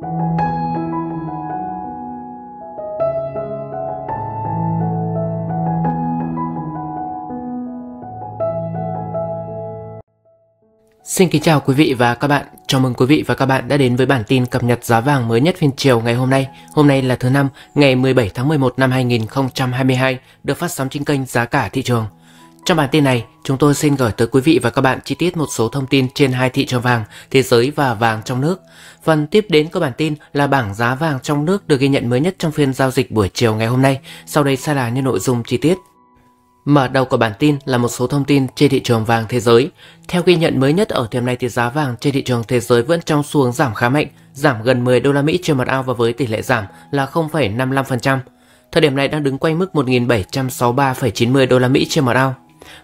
Xin kính chào quý vị và các bạn. Chào mừng quý vị và các bạn đã đến với bản tin cập nhật giá vàng mới nhất phiên chiều ngày hôm nay. Hôm nay là thứ năm, ngày 17 tháng 11 năm 2022, được phát sóng trên kênh Giá cả thị trường. Trong bản tin này, chúng tôi xin gửi tới quý vị và các bạn chi tiết một số thông tin trên hai thị trường vàng, thế giới và vàng trong nước. Phần tiếp đến của bản tin là bảng giá vàng trong nước được ghi nhận mới nhất trong phiên giao dịch buổi chiều ngày hôm nay. Sau đây sẽ là những nội dung chi tiết. Mở đầu của bản tin là một số thông tin trên thị trường vàng thế giới. Theo ghi nhận mới nhất ở thời điểm này thì giá vàng trên thị trường thế giới vẫn trong xu hướng giảm khá mạnh, giảm gần 10 đô la Mỹ trên một ao và với tỷ lệ giảm là 0,55%. Thời điểm này đang đứng quanh mức 1.763,90 đô la Mỹ trên một ao.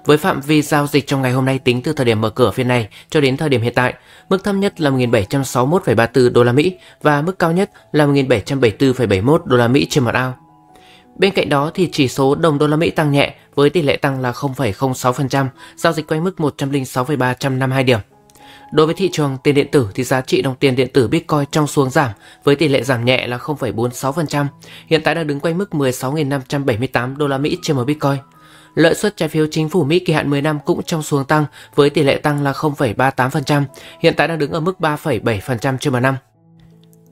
Với phạm vi giao dịch trong ngày hôm nay tính từ thời điểm mở cửa phiên này cho đến thời điểm hiện tại, mức thấp nhất là 1.761,34 đô la Mỹ và mức cao nhất là 1.774,71 đô la Mỹ trên một ao. Bên cạnh đó thì chỉ số đồng đô la Mỹ tăng nhẹ với tỷ lệ tăng là 0,06%, giao dịch quanh mức 106,352 điểm. Đối với thị trường tiền điện tử thì giá trị đồng tiền điện tử Bitcoin trong xuống giảm với tỷ lệ giảm nhẹ là 0,46%, hiện tại đang đứng quanh mức 16.578 đô la Mỹ trên một Bitcoin. Lợi suất trái phiếu chính phủ Mỹ kỳ hạn 10 năm cũng trong xuống tăng với tỷ lệ tăng là 0,38%, hiện tại đang đứng ở mức 3,7% trên một năm.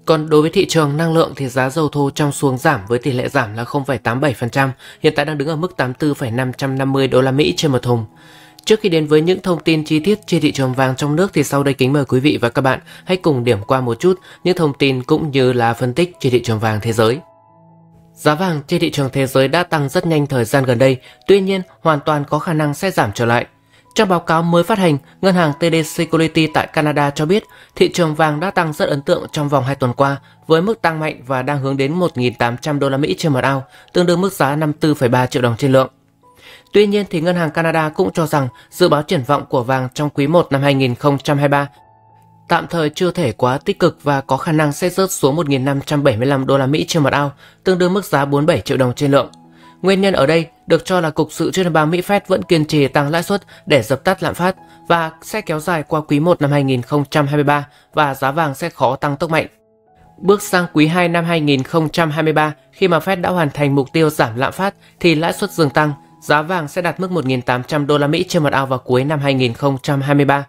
Còn đối với thị trường năng lượng thì giá dầu thô trong xuống giảm với tỷ lệ giảm là 0,87%, hiện tại đang đứng ở mức 84,550 đô la Mỹ trên một thùng. Trước khi đến với những thông tin chi tiết trên thị trường vàng trong nước thì sau đây kính mời quý vị và các bạn hãy cùng điểm qua một chút những thông tin cũng như là phân tích trên thị trường vàng thế giới. Giá vàng trên thị trường thế giới đã tăng rất nhanh thời gian gần đây, tuy nhiên hoàn toàn có khả năng sẽ giảm trở lại. Trong báo cáo mới phát hành, ngân hàng TD Security tại Canada cho biết thị trường vàng đã tăng rất ấn tượng trong vòng 2 tuần qua với mức tăng mạnh và đang hướng đến 1.800 đô la Mỹ trên một ao, tương đương mức giá 54,3 triệu đồng trên lượng. Tuy nhiên thì ngân hàng Canada cũng cho rằng dự báo triển vọng của vàng trong quý 1 năm 2023 tạm thời chưa thể quá tích cực và có khả năng sẽ rớt xuống 1.575 đô la Mỹ trên một ao, tương đương mức giá 47 triệu đồng trên lượng. Nguyên nhân ở đây được cho là Cục Sự trữ liên bang Mỹ Fed vẫn kiên trì tăng lãi suất để dập tắt lạm phát và sẽ kéo dài qua quý 1 năm 2023 và giá vàng sẽ khó tăng tốc mạnh. Bước sang quý 2 năm 2023, khi mà Fed đã hoàn thành mục tiêu giảm lạm phát thì lãi suất dừng tăng, giá vàng sẽ đạt mức 1.800 đô la Mỹ trên một ao vào cuối năm 2023.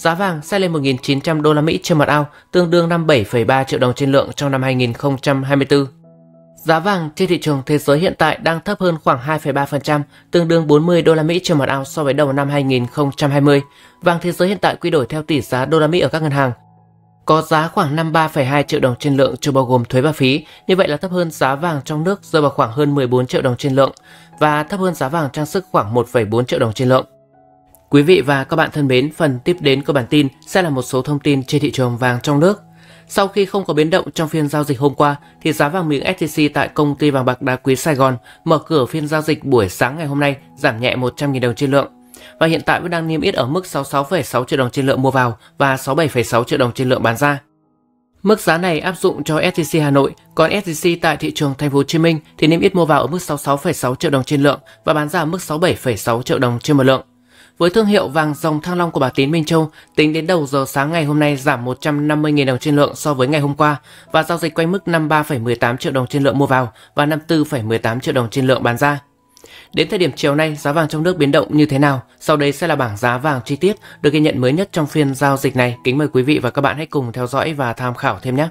Giá vàng sẽ lên 1.900 đô la Mỹ trên một ao, tương đương 57,3 triệu đồng trên lượng trong năm 2024. Giá vàng trên thị trường thế giới hiện tại đang thấp hơn khoảng 2,3%, tương đương 40 đô la Mỹ trên một ao so với đầu năm 2020. Vàng thế giới hiện tại quy đổi theo tỷ giá đô la Mỹ ở các ngân hàng có giá khoảng 53,2 triệu đồng trên lượng chưa bao gồm thuế và phí, như vậy là thấp hơn giá vàng trong nước rơi vào khoảng hơn 14 triệu đồng trên lượng và thấp hơn giá vàng trang sức khoảng 1,4 triệu đồng trên lượng. Quý vị và các bạn thân mến, phần tiếp đến của bản tin sẽ là một số thông tin trên thị trường vàng trong nước. Sau khi không có biến động trong phiên giao dịch hôm qua, thì giá vàng miếng SJC tại công ty vàng bạc đá quý Sài Gòn mở cửa phiên giao dịch buổi sáng ngày hôm nay giảm nhẹ 100.000 đồng trên lượng và hiện tại vẫn đang niêm yết ở mức 66,6 triệu đồng trên lượng mua vào và 67,6 triệu đồng trên lượng bán ra. Mức giá này áp dụng cho SJC Hà Nội, còn SJC tại thị trường Thành phố Hồ Chí Minh thì niêm yết mua vào ở mức 66,6 triệu đồng trên lượng và bán ra ở mức 67,6 triệu đồng trên một lượng. Với thương hiệu vàng dòng thăng long của bà Tín Minh Châu, tính đến đầu giờ sáng ngày hôm nay giảm 150.000 đồng trên lượng so với ngày hôm qua và giao dịch quanh mức 53,18 triệu đồng trên lượng mua vào và 54,18 triệu đồng trên lượng bán ra. Đến thời điểm chiều nay, giá vàng trong nước biến động như thế nào? Sau đây sẽ là bảng giá vàng chi tiết được ghi nhận mới nhất trong phiên giao dịch này. Kính mời quý vị và các bạn hãy cùng theo dõi và tham khảo thêm nhé.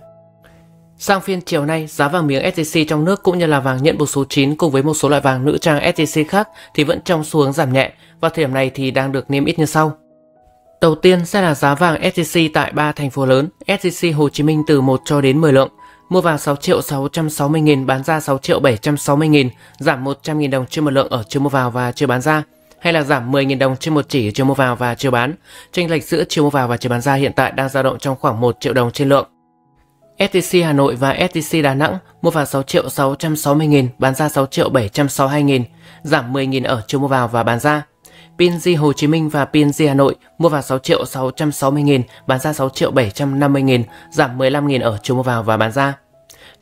Sang phiên chiều nay, giá vàng miếng SJC trong nước cũng như là vàng nhẫn buộc số 9 cùng với một số loại vàng nữ trang SJC khác thì vẫn trong xu hướng giảm nhẹ và thời điểm này thì đang được niêm yết như sau. Đầu tiên sẽ là giá vàng SJC tại 3 thành phố lớn, SJC Hồ Chí Minh từ 1 cho đến 10 lượng. Mua vào 6 triệu 660 nghìn, bán ra 6 triệu 760 nghìn, giảm 100 nghìn đồng trên một lượng ở chiều mua vào và chiều bán ra hay là giảm 10.000 đồng trên một chỉ chiều mua vào và chiều bán. Chênh lệch giữa chiều mua vào và chiều bán ra hiện tại đang dao động trong khoảng 1 triệu đồng trên lượng. STC Hà Nội và STC Đà Nẵng mua vào 6 triệu 660 nghìn, bán ra 6 triệu 762 nghìn, giảm 10 nghìn ở chiều mua vào và bán ra. PNG Hồ Chí Minh và PNG Hà Nội mua vào 6 triệu 660 nghìn, bán ra 6 triệu 750 nghìn, giảm 15 nghìn ở chiều mua vào và bán ra.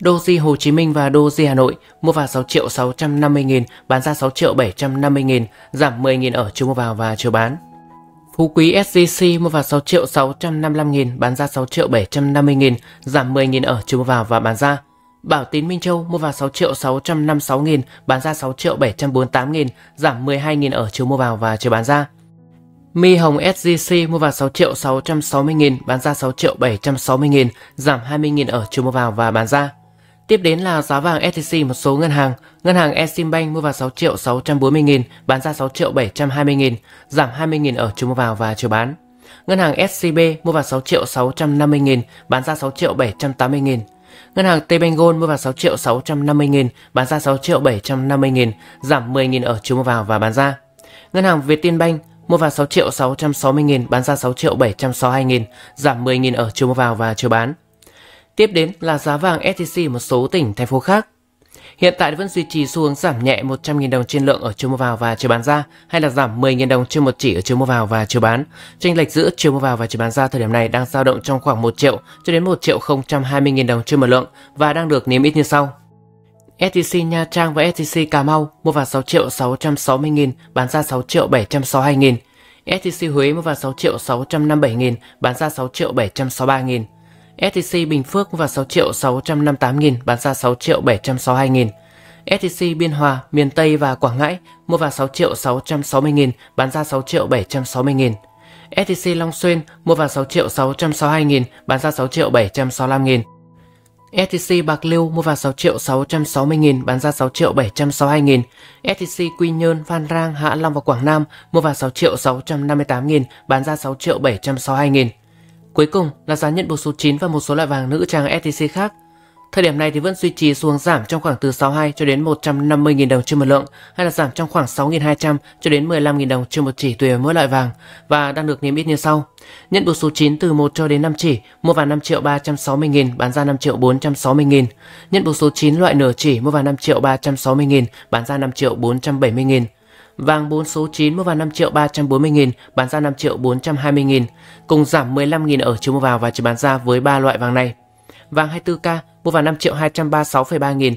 Doji Hồ Chí Minh và Doji Hà Nội mua vào 6 triệu 650 nghìn, bán ra 6 triệu 750 nghìn, giảm 10 nghìn ở chiều mua vào và chiều bán. Phú Quý SJC mua vào 6 triệu 655 nghìn, bán ra 6 triệu 750 nghìn, giảm 10 nghìn ở chiều mua vào và bán ra. Bảo Tín Minh Châu mua vào 6 triệu 656 nghìn, bán ra 6 triệu 748 nghìn, giảm 12 nghìn ở chiều mua vào và chiều bán ra. Mi Hồng SJC mua vào 6 triệu 660 nghìn, bán ra 6 triệu 760 nghìn, giảm 20 nghìn ở chiều mua vào và bán ra. Tiếp đến là giá vàng SJC một số ngân hàng. Ngân hàng Eximbank mua vào 6 triệu 640 nghìn, bán ra 6 triệu 720 nghìn, giảm 20 nghìn ở chiều mua vào và chiều bán. Ngân hàng SCB mua vào 6 triệu 650 nghìn, bán ra 6 triệu 780 nghìn. Ngân hàng Tbengon mua vào 6 triệu 650 nghìn, bán ra 6 triệu 750 nghìn, giảm 10 nghìn ở chiều mua vào và bán ra. Ngân hàng Vietinbank mua vào 6 triệu 660 nghìn, bán ra 6 triệu 762 nghìn, giảm 10 nghìn ở chiều mua vào và chiều bán. Tiếp đến là giá vàng SJC một số tỉnh, thành phố khác. Hiện tại vẫn duy trì xu hướng giảm nhẹ 100.000 đồng trên lượng ở chiều mua vào và chiều bán ra hay là giảm 10.000 đồng trên một chỉ ở chiều mua vào và chiều bán. Chênh lệch giữa chiều mua vào và chiều bán ra thời điểm này đang dao động trong khoảng 1 triệu cho đến 1 triệu 020.000 đồng trên một lượng và đang được niêm yết như sau. STC Nha Trang và STC Cà Mau mua vào 6 triệu 660 nghìn, bán ra 6 triệu 762 nghìn. STC Huế mua vào 6 triệu 657 nghìn, bán ra 6 triệu 763 nghìn. STC Bình Phước mua vào 6 triệu 658 nghìn, bán ra 6 triệu 762 nghìn. STC Biên Hòa, miền Tây và Quảng Ngãi mua vào 6 triệu 660 nghìn, bán ra 6 triệu 760 nghìn. STC Long Xuyên mua vào 6 triệu 662 nghìn, bán ra 6 triệu 765 nghìn. STC Bạc Liêu mua vào 6 triệu 660 nghìn, bán ra 6 triệu 762 nghìn. STC Quy Nhơn, Phan Rang, Hạ Long và Quảng Nam mua vào 6 triệu 658 nghìn, bán ra 6 triệu 762 nghìn. Cuối cùng là giá nhận bộ số 9 và một số loại vàng nữ trang STC khác. Thời điểm này thì vẫn duy trì xuống giảm trong khoảng từ 62 cho đến 150.000 đồng trên một lượng hay là giảm trong khoảng 6.200 cho đến 15.000 đồng trên một chỉ tùy mỗi loại vàng và đang được niêm yết như sau. Nhận bộ số 9 từ 1 cho đến 5 chỉ, mua vào 5 triệu 360 nghìn, bán ra 5 triệu 460 nghìn. Nhận bộ số 9 loại nửa chỉ, mua vào 5 triệu 360 nghìn, bán ra 5 triệu 470 nghìn. Vàng 4 số 9 mua vào 5 triệu 340 nghìn, bán ra 5 triệu 420 nghìn, cùng giảm 15 nghìn ở chiều mua vào và chiều bán ra với ba loại vàng này. Vàng 24K mua vào 5 triệu 236,3 nghìn,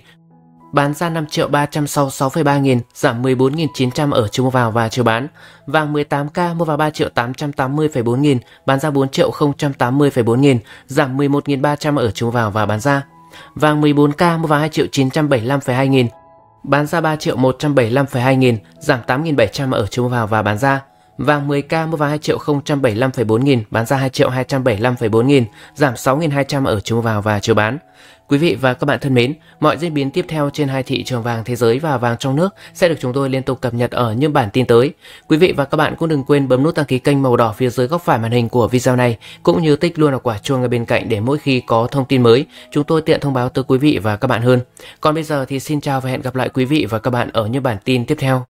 bán ra 5 triệu 366,3 nghìn, giảm 14.900 ở chiều mua vào và chiều bán. Vàng 18K mua vào 3 triệu 880,4 nghìn, bán ra 4 triệu 080,4 nghìn, giảm 11.300 ở chiều mua vào và bán ra. Vàng 14K mua vào 2 triệu 975,2 nghìn, bán ra 3 triệu 175,2 nghìn, giảm 8.700 ở chiều mua vào và bán ra. Vàng 10K mua vào 2 triệu 075,4 nghìn, bán ra 2 triệu 275,4 nghìn, giảm 6.200 ở chiều mua vào và chiều bán. Quý vị và các bạn thân mến, mọi diễn biến tiếp theo trên hai thị trường vàng thế giới và vàng trong nước sẽ được chúng tôi liên tục cập nhật ở những bản tin tới. Quý vị và các bạn cũng đừng quên bấm nút đăng ký kênh màu đỏ phía dưới góc phải màn hình của video này, cũng như tích luôn là quả chuông ở bên cạnh để mỗi khi có thông tin mới, chúng tôi tiện thông báo tới quý vị và các bạn hơn. Còn bây giờ thì xin chào và hẹn gặp lại quý vị và các bạn ở những bản tin tiếp theo.